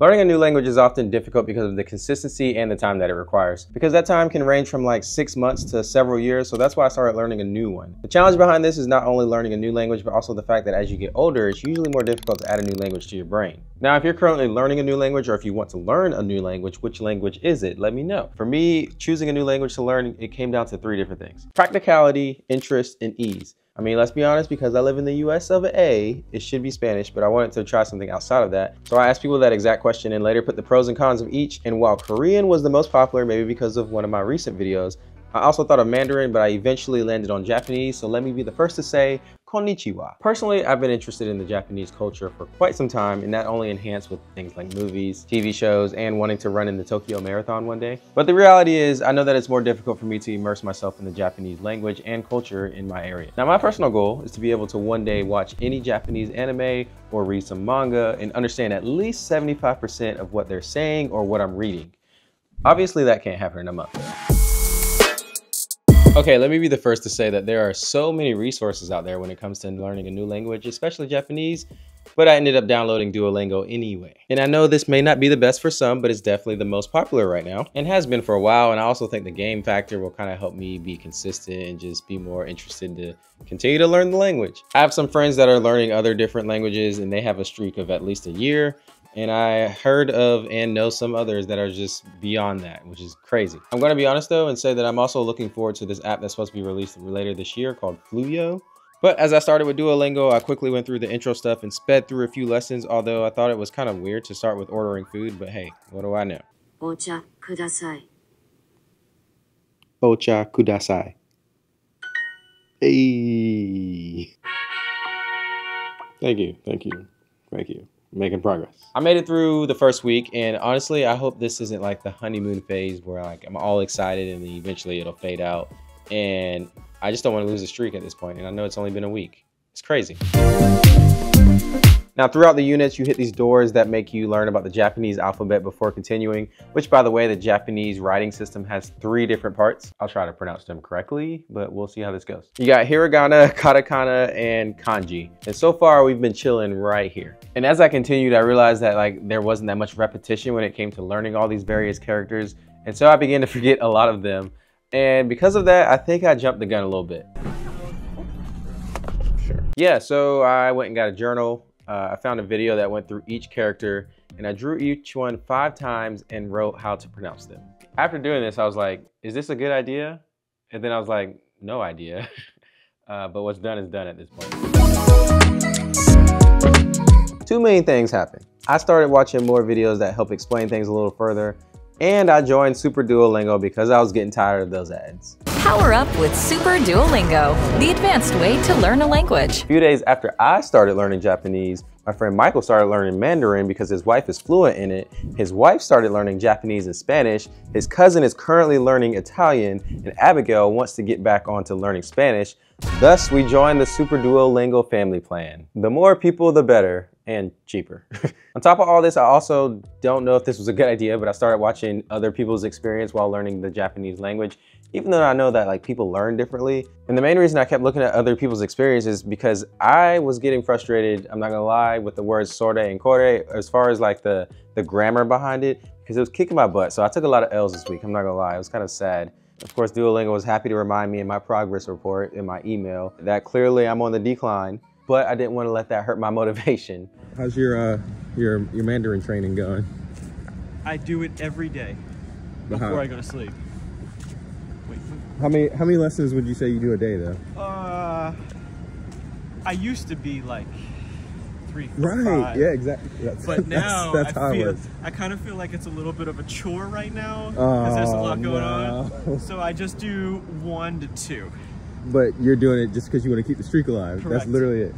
Learning a new language is often difficult because of the consistency and the time that it requires. Because that time can range from like six months to several years, so that's why I started learning a new one. The challenge behind this is not only learning a new language, but also the fact that as you get older, it's usually more difficult to add a new language to your brain. Now, if you're currently learning a new language or if you want to learn a new language, which language is it? Let me know. For me, choosing a new language to learn, it came down to three different things. Practicality, interest, and ease. I mean, let's be honest, because I live in the US of A, it should be Spanish, but I wanted to try something outside of that. So I asked people that exact question and later put the pros and cons of each. And while Korean was the most popular, maybe because of one of my recent videos, I also thought of Mandarin, but I eventually landed on Japanese. So let me be the first to say konnichiwa. Personally, I've been interested in the Japanese culture for quite some time and that only enhanced with things like movies, TV shows, and wanting to run in the Tokyo Marathon one day. But the reality is, I know that it's more difficult for me to immerse myself in the Japanese language and culture in my area. Now, my personal goal is to be able to one day watch any Japanese anime or read some manga and understand at least 75% of what they're saying or what I'm reading. Obviously, that can't happen in a month. Okay, let me be the first to say that there are so many resources out there when it comes to learning a new language, especially Japanese, but I ended up downloading Duolingo anyway. And I know this may not be the best for some, but it's definitely the most popular right now and has been for a while. And I also think the game factor will kind of help me be consistent and just be more interested to continue to learn the language. I have some friends that are learning other different languages and they have a streak of at least a year. And I heard of and know some others that are just beyond that, which is crazy. I'm going to be honest though and say that I'm also looking forward to this app that's supposed to be released later this year called Fluyo. But as I started with Duolingo, I quickly went through the intro stuff and sped through a few lessons, although I thought it was kind of weird to start with ordering food, but hey, what do I know? Ocha kudasai. Ocha kudasai. Hey. Thank you, thank you, thank you making progress. I made it through the first week and honestly, I hope this isn't like the honeymoon phase where like I'm all excited and then eventually it'll fade out. And I just don't want to lose a streak at this point. And I know it's only been a week. It's crazy. Now, throughout the units, you hit these doors that make you learn about the Japanese alphabet before continuing, which by the way, the Japanese writing system has three different parts. I'll try to pronounce them correctly, but we'll see how this goes. You got hiragana, katakana, and kanji. And so far, we've been chilling right here. And as I continued, I realized that like there wasn't that much repetition when it came to learning all these various characters. And so I began to forget a lot of them. And because of that, I think I jumped the gun a little bit. Sure. Yeah, so I went and got a journal uh, I found a video that went through each character and I drew each one five times and wrote how to pronounce them. After doing this, I was like, is this a good idea? And then I was like, no idea. uh, but what's done is done at this point. Two main things happened. I started watching more videos that help explain things a little further and I joined Super Duolingo because I was getting tired of those ads. Power up with Super Duolingo, the advanced way to learn a language. A few days after I started learning Japanese, my friend Michael started learning Mandarin because his wife is fluent in it. His wife started learning Japanese and Spanish. His cousin is currently learning Italian, and Abigail wants to get back onto learning Spanish. Thus, we joined the Super Duolingo family plan. The more people, the better and cheaper. On top of all this, I also don't know if this was a good idea, but I started watching other people's experience while learning the Japanese language, even though I know that like people learn differently. And the main reason I kept looking at other people's experiences because I was getting frustrated, I'm not gonna lie, with the words sore and kore as far as like the, the grammar behind it, because it was kicking my butt. So I took a lot of L's this week, I'm not gonna lie, it was kind of sad. Of course, Duolingo was happy to remind me in my progress report in my email that clearly I'm on the decline but I didn't want to let that hurt my motivation. How's your uh, your your Mandarin training going? I do it every day before I go to sleep. How many how many lessons would you say you do a day though? Uh, I used to be like three, four, right. Five. Yeah, exactly. That's, but now that's, that's I feel I kind of feel like it's a little bit of a chore right now because oh, there's a lot oh, going no. on. So I just do one to two. But you're doing it just because you want to keep the streak alive. Correct. That's literally it.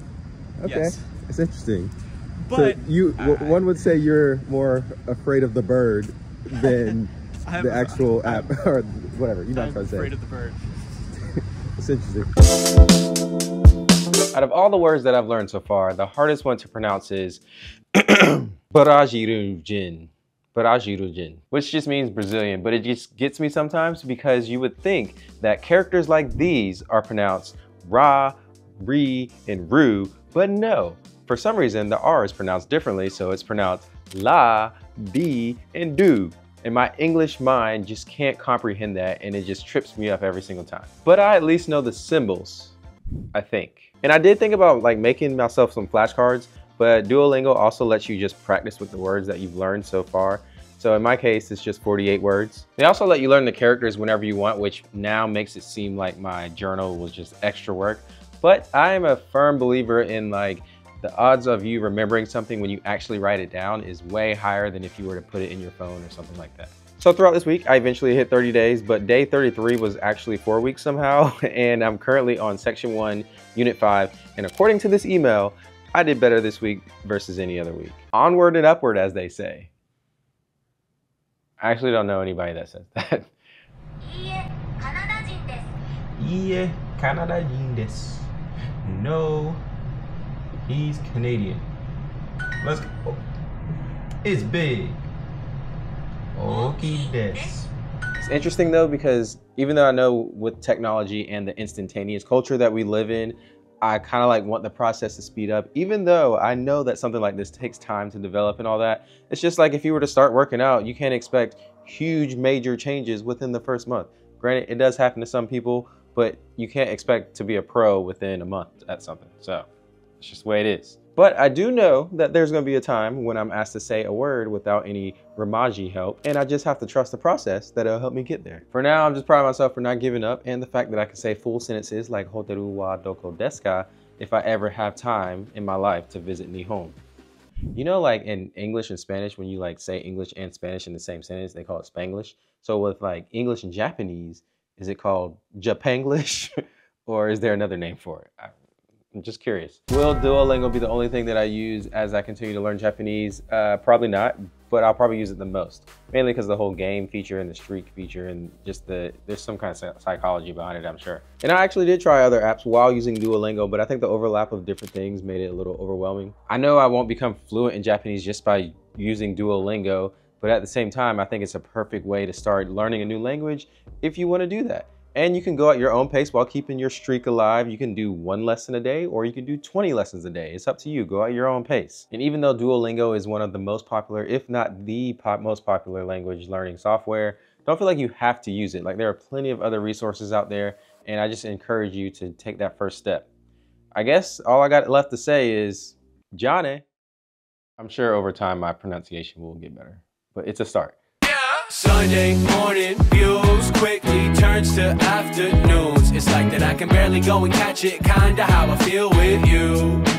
Okay, yes. it's interesting. But so you, I, one would say you're more afraid of the bird than the actual app or whatever. You know I'm what I'm afraid say. of the bird. it's interesting. Out of all the words that I've learned so far, the hardest one to pronounce is Barajirujin. Barajirujin, which just means Brazilian, but it just gets me sometimes because you would think that characters like these are pronounced Ra, Ri, and Ru, but no. For some reason, the R is pronounced differently, so it's pronounced La, be, and do. And my English mind just can't comprehend that and it just trips me up every single time. But I at least know the symbols, I think. And I did think about like making myself some flashcards, but Duolingo also lets you just practice with the words that you've learned so far. So in my case, it's just 48 words. They also let you learn the characters whenever you want, which now makes it seem like my journal was just extra work. But I am a firm believer in like the odds of you remembering something when you actually write it down is way higher than if you were to put it in your phone or something like that. So throughout this week, I eventually hit 30 days, but day 33 was actually four weeks somehow, and I'm currently on section one, unit five, and according to this email, I did better this week versus any other week. Onward and upward, as they say. I actually don't know anybody that says that. Yeah, No, He's Canadian. Let's go. It's big. Okay, this. It's interesting though because even though I know with technology and the instantaneous culture that we live in, I kind of like want the process to speed up. Even though I know that something like this takes time to develop and all that, it's just like if you were to start working out, you can't expect huge major changes within the first month. Granted, it does happen to some people, but you can't expect to be a pro within a month at something. So. It's just the way it is. But I do know that there's going to be a time when I'm asked to say a word without any Romaji help, and I just have to trust the process that it'll help me get there. For now, I'm just proud of myself for not giving up and the fact that I can say full sentences like Hoteru wa doko deska if I ever have time in my life to visit Nihon. You know, like in English and Spanish, when you like say English and Spanish in the same sentence, they call it Spanglish. So with like English and Japanese, is it called Japanglish? or is there another name for it? I I'm just curious. Will Duolingo be the only thing that I use as I continue to learn Japanese? Uh, probably not, but I'll probably use it the most. Mainly because the whole game feature and the streak feature and just the, there's some kind of psychology behind it, I'm sure. And I actually did try other apps while using Duolingo, but I think the overlap of different things made it a little overwhelming. I know I won't become fluent in Japanese just by using Duolingo, but at the same time, I think it's a perfect way to start learning a new language if you want to do that. And you can go at your own pace while keeping your streak alive. You can do one lesson a day or you can do 20 lessons a day. It's up to you. Go at your own pace. And even though Duolingo is one of the most popular, if not the pop most popular language learning software, don't feel like you have to use it. Like there are plenty of other resources out there and I just encourage you to take that first step. I guess all I got left to say is ja ne. I'm sure over time my pronunciation will get better, but it's a start. Sunday morning views quickly turns to afternoons. It's like that I can barely go and catch it, kinda how I feel with you.